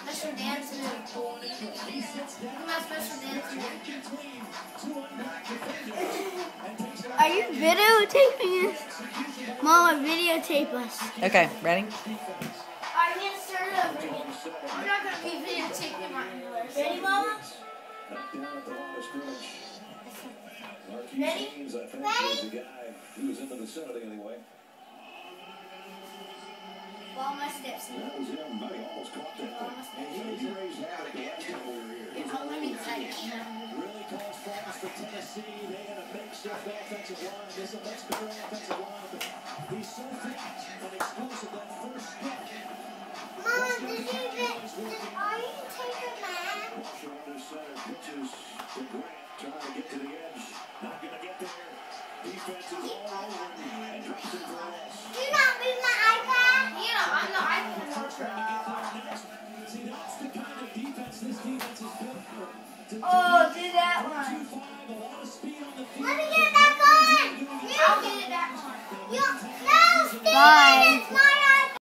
look at my special dance move. He sits Look down at my special dance in between two unmarked defenders and takes it. Are you videotaping us? Mama, videotape us. Okay, ready? I'm gonna start over again. I'm not gonna be videotaping my Ready, Mama? Back down at the line of scrimmage. Marquise Ready? Haynes, Ready? Follow my steps. That was him. But he almost caught Follow my steps. Injuries happened the last time we were here. Let me you. Really close pass for Tennessee. They had a makeshift offensive line. This is a much better offensive line. But he's so fast and explosive. That first step. Mama, did you get, are you taking mine? Pressure under center. Pitches to Grant. Trying to get to the edge. Not going to get there. Defense is all over. And drops it for a loss. Oh, do that one. two five, a lot of speed on the field. Let me get it back on. I'll get it back on. You, no, stay. Bye.